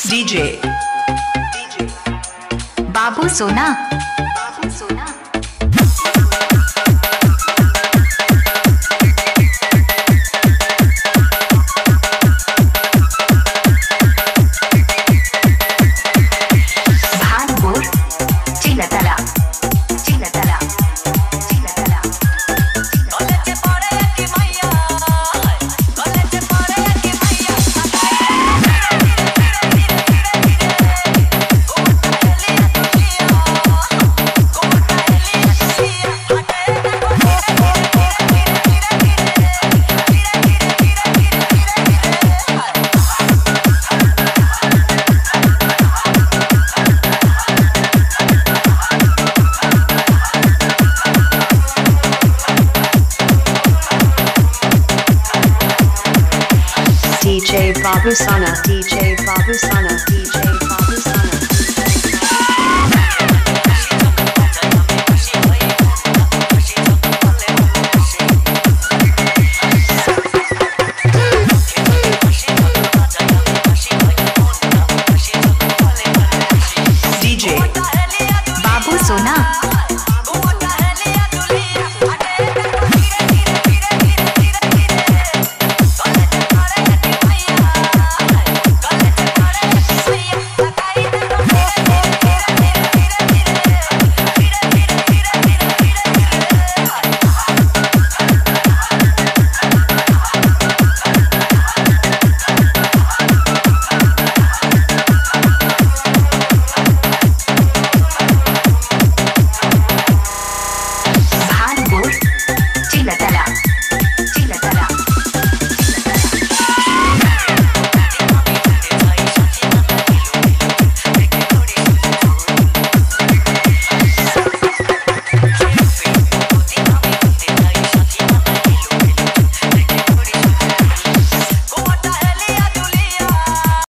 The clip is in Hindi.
सोना बाबू सोना। Babusana, DJ Babusana, DJ Babusana. DJ Babu Sona.